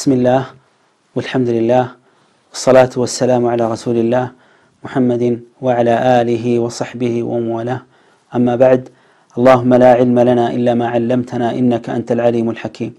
بسم الله والحمد لله والصلاة والسلام على رسول الله محمد وعلى آله وصحبه وموالاه أما بعد اللهم لا علم لنا إلا ما علمتنا إنك أنت العليم الحكيم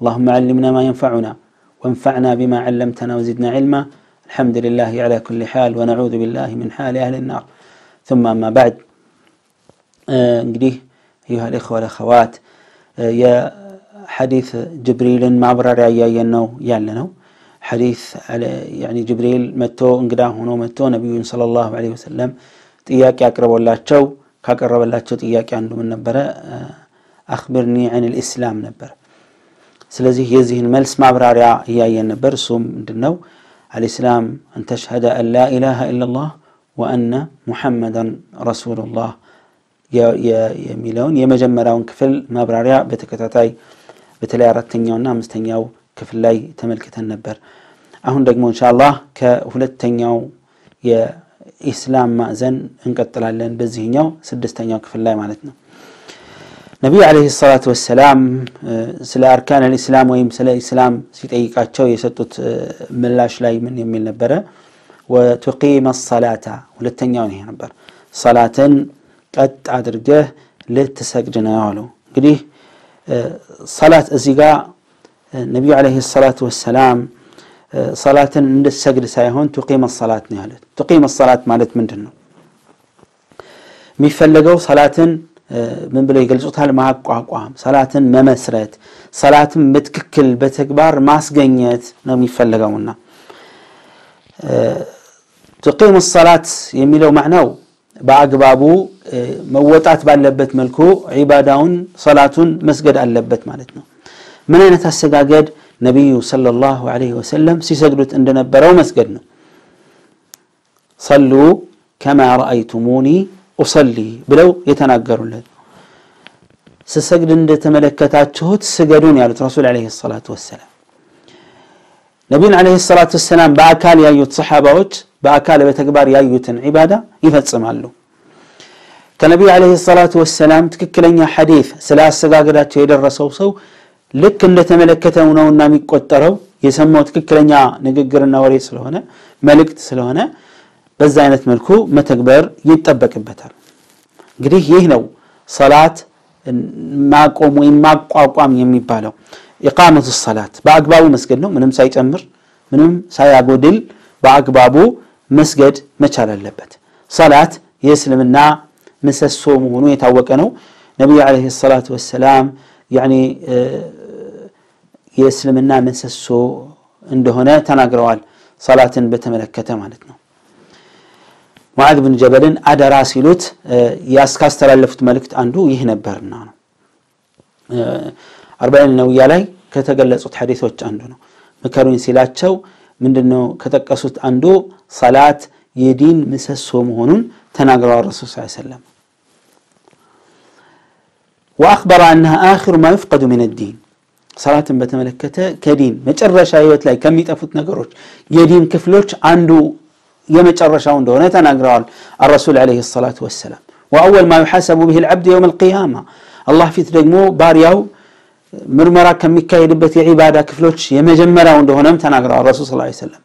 اللهم علمنا ما ينفعنا وانفعنا بما علمتنا وزدنا علما الحمد لله على كل حال ونعوذ بالله من حال أهل النار ثم أما بعد آه أيها الإخوة والأخوات آه يا ሐዲስ ጅብሪልን ማብራሪያ እያየን ነው ያለ ነው። ሐዲስ ያኒ ጅብሪል መጥቶ እንግዳ ሆኖ መጥቶ ነቢዩን ሰለላሁ ዐለይሂ ወሰለም ጥያቄ አቅርቦላቸው ካቀረበላቸው ጥያቄ አንዱ ምን ነበረ? አክብርኒ ዐን ልእስላም ነበር። ስለዚህ የዚህን መልስ ማብራሪያ እያየን ነበር። እሱም ምንድን ነው? አልእስላም አን ተሽሀደ አን ላ ኢላሃ ኢላላህ ወአነ ሙሐመዳን ረሱሉላህ የሚለውን የመጀመሪያውን ክፍል ማብራሪያ በተከታታይ بتلي عرتني ونا مستني أو كفل لي تملكة النبر أهون دقمو إن شاء الله كهولتني أو يا إسلام مأزن إنك طلع لين بزهني أو سدستني أو كفل لي معناتنا نبي عليه الصلاة والسلام سلا أركان الإسلام ويم سلا إسلام سيت أي كاتشو يسدت ملاش لي من يمين النبرة وتقيم الصلاة ولتني أو نبر صلاة قد أدرجه لتسجنا يعلو قديه صلاة أزيقا النبي عليه الصلاة والسلام صلاة من السجل سايهون تقيم الصلاة نهالت تقيم الصلاة مالت من جنو ميفلقوا صلاة من بلو يقلزوتها المهاق وعقوام صلاة ممسرت صلاة متككل بتكبار ماس قنيت نو نعم ميفلقونا تقيم الصلاة يميلو معناو باقبابو بابو መወጣት ባለበት መልኩ ዒባዳውን ሰላቱን መስገድ አለበት ማለት ነው። ምን አይነት አሰጋገድ ነቢዩ ሰለላሁ ዐለይሂ ወሰለም ሲሰግዱት እንደነበረው መስገድ ነው። ሰሉ ከማ ረአይቱሙኒ ኡሰሊ ብለው የተናገሩለት ስሰግድ እንደተመለከታችሁት ስገዱን ያሉት ረሱል ዐለይሂ ሰላቱ ወሰላም። ነቢዩን ዐለይሂ ሰላቱ ወሰላም በአካል ያዩት ሰሓባዎች በአካል በተግባር ያዩትን ዒባዳ ይፈጽማሉ። ከነቢዩ ዓለይሂ ሰላቱ ወሰላም ትክክለኛ ሐዲት ስለ አሰጋገዳቸው የደረሰው ሰው ልክ እንደተመለከተው ነውና የሚቆጠረው የሰማው ትክክለኛ ንግግርና ወሬ ስለሆነ መልእክት ስለሆነ በዛ አይነት መልኩ መተግበር ይጠበቅበታል። እንግዲህ ይህ ነው ሰላት ማቆም ወይም ማቋቋም የሚባለው። ኢቃመቱ ሰላት በአግባቡ መስገድ ነው። ምንም ሳይጨምር ምንም ሳያጎድል በአግባቡ መስገድ መቻል አለበት። ሰላት የእስልምና ምሰሶ መሆኑ የታወቀ ነው። ነቢዩ ዓለይሂ ሰላቱ ወሰላም የእስልምና ምሰሶ እንደሆነ ተናግረዋል። ሰላትን በተመለከተ ማለት ነው። ሙዓዝ ብን ጀበልን አደራ ሲሉት ያስካስተላለፉት መልእክት አንዱ ይህ ነበርና ነው። አርባዒን ነውያ ላይ ከተገለጹት ሐዲሶች አንዱ ነው። ምከሩኝ ሲላቸው ምንድነው ከጠቀሱት አንዱ ሰላት የዲን ምሰሶ መሆኑን ተናግረዋል ረሱል ሰለም وأخبر أنها آخر ما يفقد من الدين صلاة بتملكته كدين ما ترشا يوت لاي كم يتفوت نقروش يدين كفلوش عنده يوم ترشا عنده أنا الرسول عليه الصلاة والسلام وأول ما يحاسب به العبد يوم القيامة الله في تدقمو بارياو مرمرا كم يكاي عبادة كفلوش يوم جمرا عنده هنا الرسول صلى الله عليه وسلم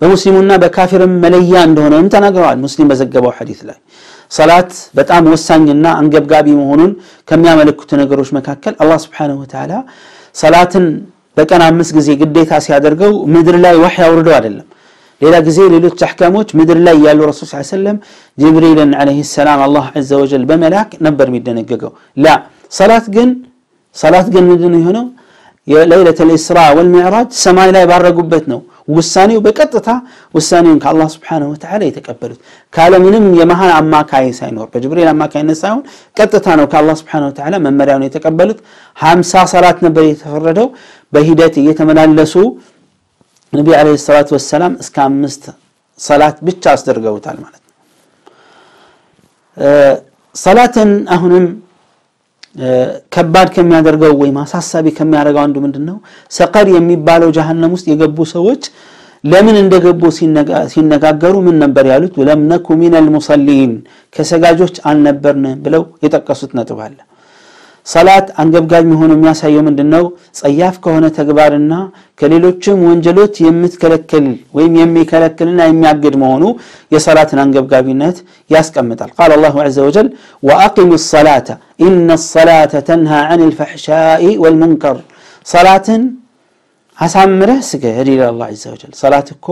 بمسلمنا بكافر مليان عنده هنا متى مسلم بزقبو حديث لاي ሰላት በጣም ወሳኝና አንገብጋቢ መሆኑን ከሚያመለክቱ ነገሮች መካከል አላህ ስብሓንሁ ወተዓላ ሰላትን በቀን አምስት ጊዜ ግዴታ ሲያደርገው ምድር ላይ ዋህ ያውርደው አይደለም ሌላ ጊዜ ሌሎች አሕካሞች ምድር ላይ ያሉ ረሱል ስ ሰለም ጅብሪልን ዓለይህ ሰላም አላህ ዘ ወጀል በመላክ ነበር የሚደነገገው ላ ሰላት ግን ሰላት ግን ምንድን ነው የሆነው የለይለት ልእስራ ወልሚዕራጅ ሰማይ ላይ ባረጉበት ነው ውሳኔው በቀጥታ ውሳኔውን ከአላህ ስብሓነሁ ወተዓላ የተቀበሉት ካለምንም የመሃል አማካይ ሳይኖር በጅብሪል አማካይነት ሳይሆን ቀጥታ ነው ከአላህ ስብሓነሁ ወተዓላ መመሪያውን የተቀበሉት ሀምሳ ሰላት ነበር የተፈረደው በሂደት እየተመላለሱ ነቢ ዓለይሂ ሰላት ወሰላም እስከ አምስት ሰላት ብቻ አስደርገውታል ማለት ነው ሰላትን አሁንም ከባድ ከሚያደርገው ወይም አሳሳቢ ከሚያደርገው አንዱ ምንድን ነው? ሰቀር የሚባለው ጀሃነም ውስጥ የገቡ ሰዎች ለምን እንደገቡ ሲነጋገሩ ምን ነበር ያሉት? ለምነኩ ነኩ ሚነል ሙሰሊን ከሰጋጆች አልነበርን ብለው የጠቀሱት ነጥብ አለ። ሰላት አንገብጋጅ መሆኑ የሚያሳየው ምንድን ነው ጸያፍ ከሆነ ተግባርና ከሌሎችም ወንጀሎች የምትከለክል ወይም የሚከለክልና የሚያግድ መሆኑ የሰላትን አንገብጋቢነት ያስቀምጣል ቃል አላሁ ዘ ወጀል ወአቂሙ ሰላተ ኢነ ሰላተ ተንሃ አን ልፈሕሻኢ ወልሙንከር ሰላትን አሳምረህ ስገድ ይላል አላ ዘ ወጀል ሰላት እኮ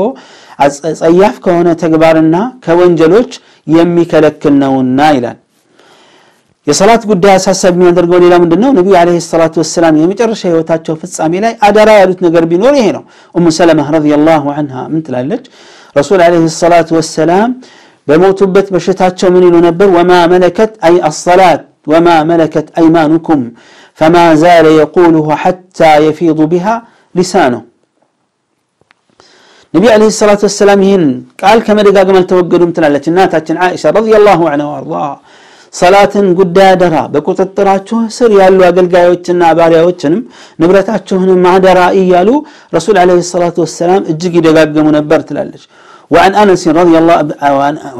ጸያፍ ከሆነ ተግባርና ከወንጀሎች የሚከለክል ነውና ይላል የሰላት ጉዳይ አሳሳቢ የሚያደርገው ሌላ ምንድን ነው? ነቢዩ ዓለይሂ ሰላቱ ወሰላም የመጨረሻ ህይወታቸው ፍጻሜ ላይ አደራ ያሉት ነገር ቢኖር ይሄ ነው። ኡሙ ሰለማህ ረዲየላሁ አንሃ ምን ትላለች? ረሱል ዓለይሂ ሰላቱ ወሰላም በሞቱበት በሽታቸው ምን ይሉ ነበር? ወማ መለከት አይ አሰላት ወማ መለከት አይማኑኩም ፈማ ዛለ የቁሉሁ ሐታ የፊዱ ቢሃ ሊሳነሁ ነቢ ዓለይሂ ሰላቱ ወሰላም ይህን ቃል ከመደጋገም አልተወገዱም ትላለች እናታችን ዓኢሻ ረዲየላሁ አንሃ ወአርዳሃ ሰላትን ጉዳይ አደራ በቁጥጥራችሁ ስር ያሉ አገልጋዮችና ባሪያዎችንም ንብረታችሁንም አደራ እያሉ ረሱል ለ ሰላት ወሰላም እጅግ ይደጋገሙ ነበር ትላለች وعن أنس رضي الله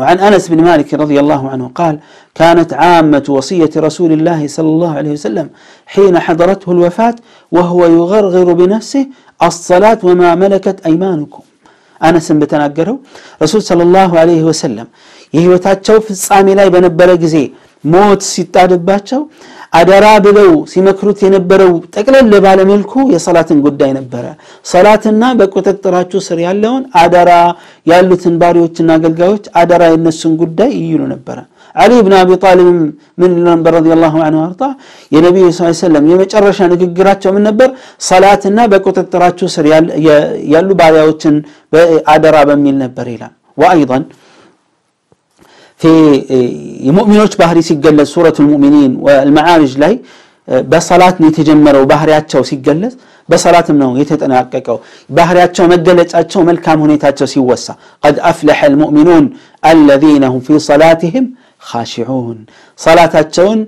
وعن أنس بن مالك رضي الله عنه قال كانت عامة وصية رسول الله صلى الله عليه وسلم حين حضرته الوفاة وهو يغرغر بنفسه الصلاة وما ملكت أيمانكم أنس بتنقره رسول صلى الله عليه وسلم የህይወታቸው ፍጻሜ ላይ በነበረ ጊዜ ሞት ሲጣድባቸው አደራ ብለው ሲመክሩት የነበረው ጠቅለል ባለመልኩ የሰላትን ጉዳይ ነበረ። ሰላትና በቁጥጥራችሁ ስር ያለውን አደራ ያሉትን ባሪዎችና አገልጋዮች አደራ የነሱን ጉዳይ ይሉ ነበረ። رضي الله عنه وارضى يا نبي صلى الله عليه የነቢዩ ስ ሰለም የመጨረሻ ንግግራቸው نبر صلاتنا ሰላትና سر يال يالو ባሪያዎችን አደራ በሚል ነበር ይላል وايضا تي مؤمنوش بحري سجل سورة المؤمنين والمعارج لاي بصلاة نتجمر وبحري أتشو سجل بصلاة منه يتت أنا أكاكو بحري أتشو مدلت أتشو ملكام هني تأتشو سيوسا قد أفلح المؤمنون الذين هم في صلاتهم خاشعون صلاة أتشون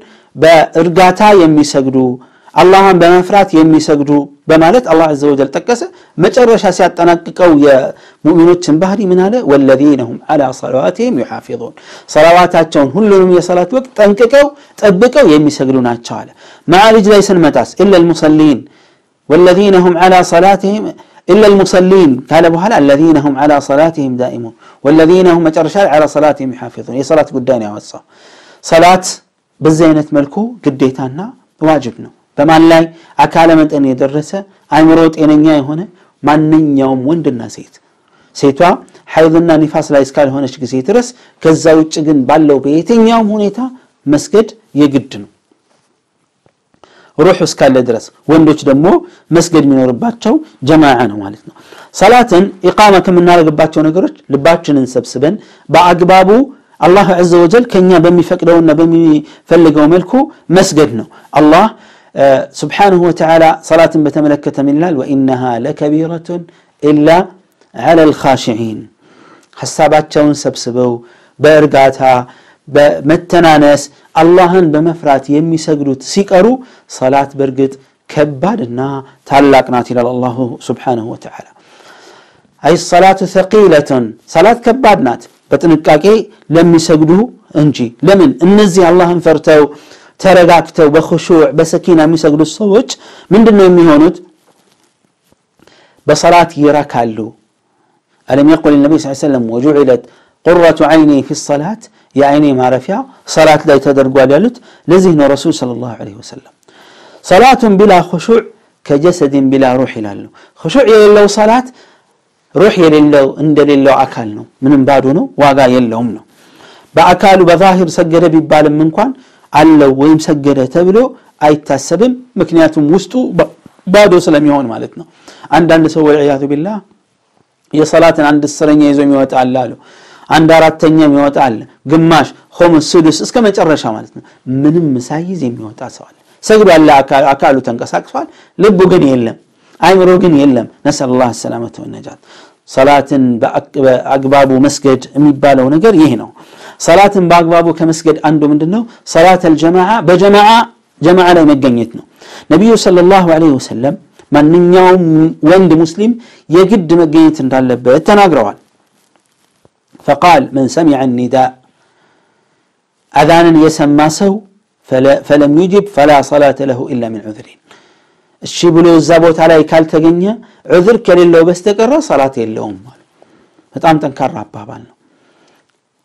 بإرقاتا يمي سجلوا አላህን በመፍራት የሚሰግዱ በማለት አላህ አዘ ወጀል ጠቀሰ መጨረሻ ሲያጠናቅቀው የሙእሚኖችን ባህሪ ምን አለ ወለዚነ ሁም አላ ሰለዋትህም ዩሓፊظን ሰለዋታቸውን ሁሉንም የሰላት ወቅት ጠንቅቀው ጠብቀው የሚሰግዱ ናቸው አለ ማዕልጅ ላይ ስንመጣስ ኢለ ልሙሰሊን ወለዚነ ሁም አላ ሰላትህም إلا المصلين قال أبو هلال الذين هم على صلاتهم دائمون والذين هم أجرشال على صلاتهم يحافظون هي صلاة قداني أوصى صلاة بالزينة ملكو قديتانا واجبنا በማን ላይ አካለ መጠን የደረሰ አእምሮ ጤነኛ የሆነ ማንኛውም ወንድና ሴት ሴቷ ሐይድና ኒፋስ ላይ እስካልሆነች ጊዜ ድረስ ከዛ ውጭ ግን ባለው በየትኛውም ሁኔታ መስገድ የግድ ነው ሩህ እስካለ ድረስ ወንዶች ደግሞ መስገድ የሚኖርባቸው ጀማዓ ነው ማለት ነው ሰላትን ኢቃማ ከምናደርግባቸው ነገሮች ልባችንን ሰብስበን በአግባቡ አላህ ዘ ወጀል ከእኛ በሚፈቅደውና በሚፈልገው መልኩ መስገድ ነው አላህ آه، سبحانه وتعالى صلاة بتملكة من الله وإنها لكبيرة إلا على الخاشعين حسابات شون سبسبو بإرقاتها بمتناناس اللهم بمفرات يمي سقلو تسيكرو صلاة برقت كبادنا تعلقنا إلى الله سبحانه وتعالى أي الصلاة ثقيلة صلاة كبادنات بتنكاكي لم يسجدوا انجي لمن النزي اللهم فرتو آه ተረጋግተው በኹሹዕ በሰኪና የሚሰግዱት ሰዎች ምንድን ነው የሚሆኑት በሰላት ይረካሉ አለም የቁል ነቢ ስ ሰለም ወጁዕለት ቁረቱ ዓይኒ ፊ ሰላት የአይኔ ማረፊያ ሰላት ላይ ተደርጓል ያሉት ለዚህ ነው ረሱል ስለ ላሁ ለ ወሰለም ሰላቱን ቢላ ኹሹዕ ከጀሰድን ቢላ ሩሕ ይላሉ ኹሹዕ የሌለው ሰላት ሩሕ የሌለው እንደሌለው አካል ነው ምንም ባዶ ነው ዋጋ የለውም ነው በአካሉ በዛሂር ሰገደ ቢባልም እንኳን አለው ወይም ሰገደ ተብሎ አይታሰብም። ምክንያቱም ውስጡ ባዶ ስለሚሆን ማለት ነው። አንዳንድ ሰው ወልዕያቱ ቢላ የሰላትን አንድ ስረኛ ይዞ የሚወጣ አሉ። አንድ አራተኛ የሚወጣ አለ፣ ግማሽ ሆምስ፣ ስዱስ እስከ መጨረሻ ማለት ነው። ምንም ሳይዝ የሚወጣ ሰው አለ። ሰግዷል፣ አካሉ ተንቀሳቅሷል፣ ልቡ ግን የለም፣ አይምሮ ግን የለም። ነስአሉላህ ሰላመተ ወነጃት። ሰላትን በአግባቡ መስገድ የሚባለው ነገር ይህ ነው። صلاة باقبابو كمسجد أندو من دنو صلاة الجماعة بجماعة جماعة لا يمجنيتنا نبي صلى الله عليه وسلم من يوم وند مسلم يجد مجنيت رالب تناقروان فقال من سمع النداء أذانا يسمى سو فلا فلم يجب فلا صلاة له إلا من عذرين الشي بلو الزابوت على يكال تقنية عذر كان بستقر صلاة اللهم فتعمتن كان رابها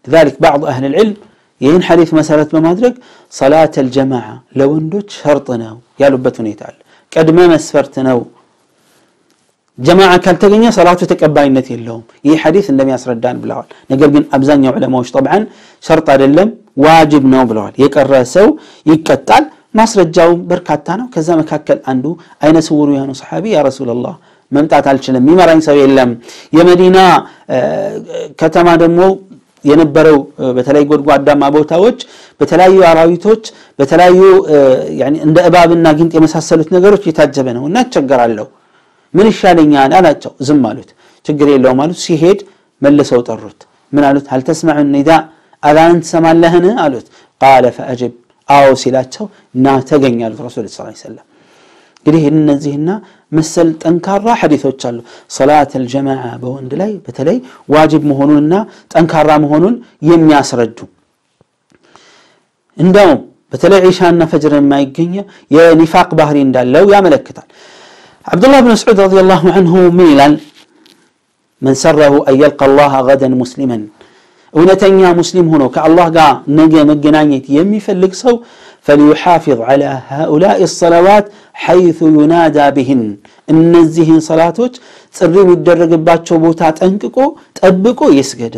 لذلك بعض أهل العلم حديث مسألة ما مدرك صلاة الجماعة لو اندوش شرطنا يا لبتون يتعال قد ما مسفرتنا جماعة كالتقنية صلاة تكباين نتي اللهم يي حديث النبي صلى الله عليه وسلم نقل قن أبزان يوم علموش طبعا شرطا للم واجب نو بلوال يكرر سو يكتال نصر الجاو بركاتانا وكذا ما كاكل عنده أين سوروا يهانو صحابي يا رسول الله ممتعت على الشلم مما رأي سوي اللهم يا مدينة آه، آه، كتما دمو የነበረው በተለይ ጎድጓዳማ ቦታዎች በተለያዩ አራዊቶች በተለያዩ እንደ እባብና ግንጥ የመሳሰሉት ነገሮች የታጀበ ነው እና ቸገራለሁ ምን ይሻለኛል አላቸው። ዝም አሉት። ችግር የለውም አሉት። ሲሄድ መልሰው ጠሩት። ምን አሉት? አልተስማዑ ኒዳ አዛን ትሰማለህን አሉት። ቃለ ፈአጅብ አዎ ሲላቸው ና ተገኛሉት ረሱል ስ ሰለም እንግዲህ እነዚህና مسل تنكار راح حديثه صلاة الجماعة بوندلاي بتلي واجب مهونونا تنكار راح مهونون يم ياسرجو عندهم بتلي عيشان فجر ما يجني يا نفاق بهرين لو يا ملك عبد الله بن مسعود رضي الله عنه ميلا من سره أن يلقى الله غدا مسلما ونتنيا مسلم هنا كالله قال نجي مجنانيت يمي فلك سو فليحافظ على هؤلاء الصلوات حيث ينادى بهن إن النزه صلاتك تريم باتشو باتشوبوتات أنككو تأبكو يسجد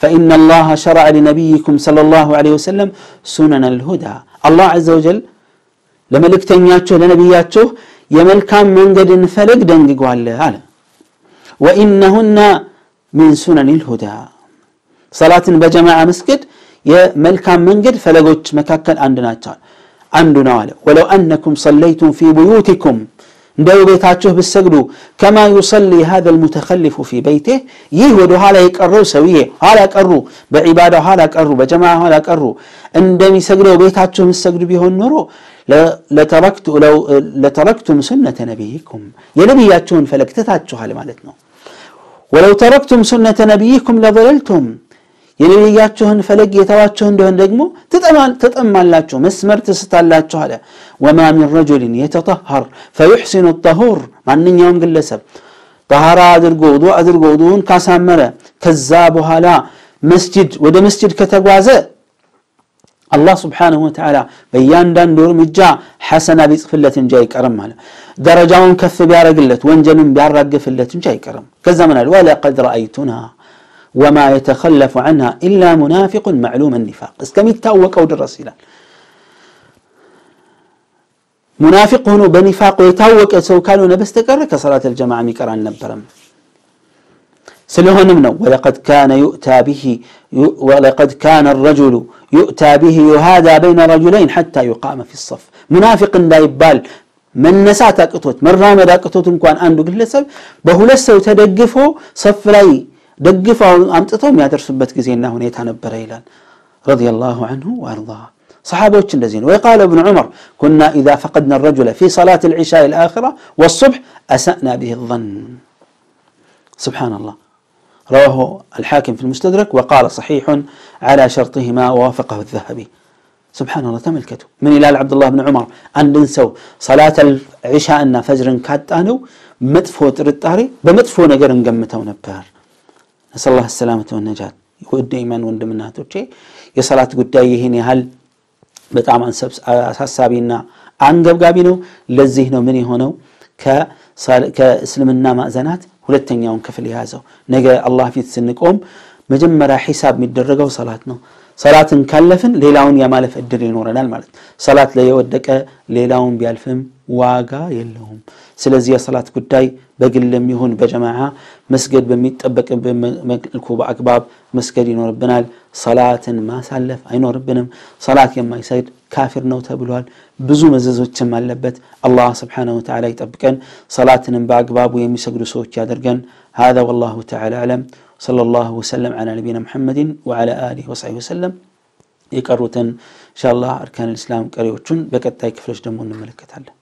فإن الله شرع لنبيكم صلى الله عليه وسلم سنن الهدى الله عز وجل لملك ياتشو لنبياتشو يملكان من قد انفلق دنققو على وإنهن من سنن الهدى صلاة بجماعة مسجد የመልካም መንገድ ፈለጎች መካከል አንድ ናቸዋል አንዱ ነው አለ ወለው አነኩም ሰለይቱም ፊ ቡዩቲኩም እንደው ቤታችሁ ብሰግዱ ከማ ዩሰሊ ሀዘ ልሙተከልፉ ፊ በይቴ ይህ ወደ ኋላ የቀረው ሰውዬ ኋላ ቀሩ በዒባዳ ኋላ ቀሩ በጀማ ኋላ ቀሩ እንደሚሰግደው ቤታችሁ ምሰግዱ ቢሆን ኖሮ ለተረክቱም ሱነተ ነቢይኩም የነቢያችሁን ፈለግ ትታችኋል ማለት ነው ወለው ተረክቱም ሱነተ ነቢይኩም ለበለልቱም يلي ياتشون فلق يتواتشون دون دقمو تتأمال تتأمال لاتشو مسمر تستال لاتشو هذا وما من رجل يتطهر فيحسن الطهور مع أن يوم قل لسب طهر أدر قوضو أدر قوضون كاسامرة كذاب هلا مسجد وده مسجد كتقوازة الله سبحانه وتعالى بيان دان دور مجا حسنا بيصفلة جاي كرم هلا درجاون كف بيارقلت وانجن بيارقفلة جاي كرم كذا من قد رأيتنا وما يتخلف عنها إلا منافق معلوم النفاق اسكمي التاوك أو درس إلى منافق هنا بنفاق يتاوك سو كانوا نبستكر كصلاة الجماعة مكران نبرم سلوهن منو ولقد كان يؤتى به ولقد كان الرجل يؤتى به يهادى بين رجلين حتى يقام في الصف منافق لا يبال من نسى أكتوت من رامد أكتوت كان أندو قلت سب بهو لسه تدقفه صف يا درس بتك زين هنا ነበረ ይላል رضي الله عنه وارضاه صحابة الذين وقال ابن عمر كنا إذا فقدنا الرجل في صلاة العشاء الآخرة والصبح أسأنا به الظن سبحان الله رواه الحاكم في المستدرك وقال صحيح على شرطهما ووافقه الذهبي سبحان الله تملكته من إلى عبد الله بن عمر أن ننسوا صلاة العشاء أن فجر كاتانو مدفو ترتاري بمدفو نقر نقمتو نبار ነስአላህ ሰላመተ ወነጃት። የወድ ኢማን ወንድምናቶቼ የሰላት ጉዳይ ይህን ያህል በጣም አሳሳቢና አንገብጋቢ ነው። ለዚህ ነው ምን የሆነው ከእስልምና ማዕዘናት ሁለተኛውን ክፍል የያዘው። ነገ አላህ ፊት ስንቆም መጀመሪያ ሒሳብ የሚደረገው ሰላት ነው። ሰላትን ካለፍን ሌላውን የማለፍ እድል ይኖረናል ማለት ሰላት ላይ የወደቀ ሌላውን ቢያልፍም ዋጋ የለውም። ስለዚህ የሰላት ጉዳይ لم يهون بجماعة مسجد بميت أبك بمكوب أكباب مسجد ينور بنال صلاة ما سلف أي نور بنم صلاة يما يسير كافر نوتا بلوال بزو مزز وتشم لبت الله سبحانه وتعالى يتبقى صلاة بأكباب ويمسجد صوت يادرقن هذا والله تعالى أعلم صلى الله وسلم على نبينا محمد وعلى آله وصحبه وسلم يقروتن إن شاء الله أركان الإسلام كريوتشن بكتايك فلش دمون الملكة الله